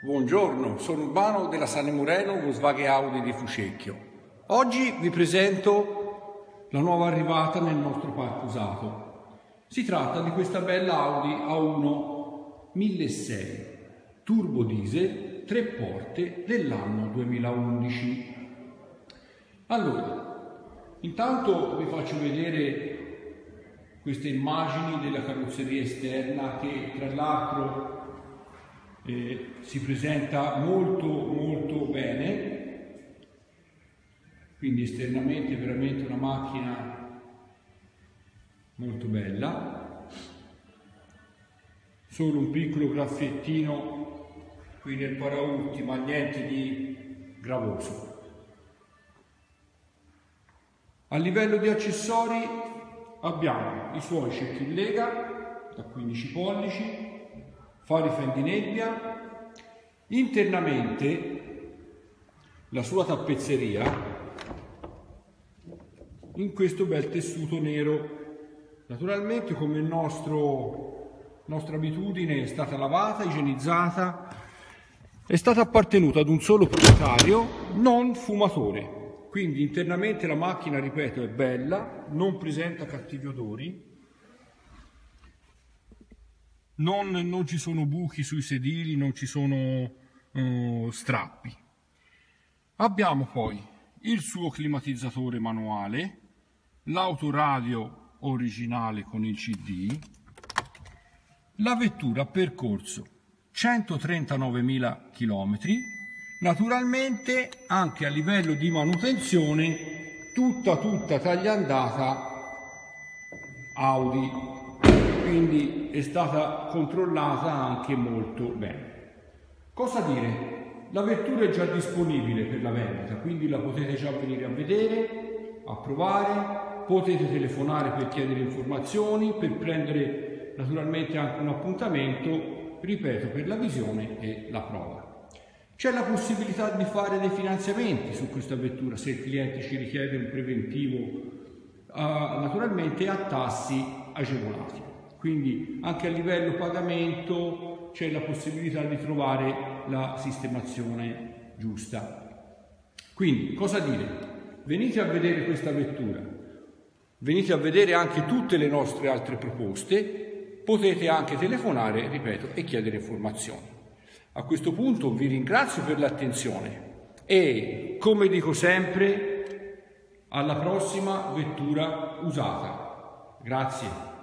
Buongiorno, sono Urbano della San Emureno Volkswagen Audi di Fucecchio. Oggi vi presento la nuova arrivata nel nostro parco usato. Si tratta di questa bella Audi A1 1600 turbo diesel, tre porte dell'anno 2011. Allora, intanto vi faccio vedere queste immagini della carrozzeria esterna che tra l'altro eh, si presenta molto molto bene. Quindi esternamente veramente una macchina molto bella. Solo un piccolo graffettino qui nel paraurti ma niente di gravoso. A livello di accessori abbiamo i suoi cerchi in lega da 15 pollici fari fendinebbia, internamente la sua tappezzeria in questo bel tessuto nero. Naturalmente come nostro, nostra abitudine è stata lavata, igienizzata, è stata appartenuta ad un solo proprietario non fumatore. Quindi internamente la macchina, ripeto, è bella, non presenta cattivi odori, non, non ci sono buchi sui sedili, non ci sono uh, strappi. Abbiamo poi il suo climatizzatore manuale, l'autoradio originale con il CD, la vettura ha percorso 139.000 km, naturalmente anche a livello di manutenzione tutta tutta tagliandata Audi quindi è stata controllata anche molto bene. Cosa dire? La vettura è già disponibile per la vendita, quindi la potete già venire a vedere, a provare, potete telefonare per chiedere informazioni, per prendere naturalmente anche un appuntamento, ripeto, per la visione e la prova. C'è la possibilità di fare dei finanziamenti su questa vettura se il cliente ci richiede un preventivo, uh, naturalmente a tassi agevolati. Quindi anche a livello pagamento c'è la possibilità di trovare la sistemazione giusta. Quindi cosa dire? Venite a vedere questa vettura, venite a vedere anche tutte le nostre altre proposte, potete anche telefonare, ripeto, e chiedere informazioni. A questo punto vi ringrazio per l'attenzione e, come dico sempre, alla prossima vettura usata. Grazie.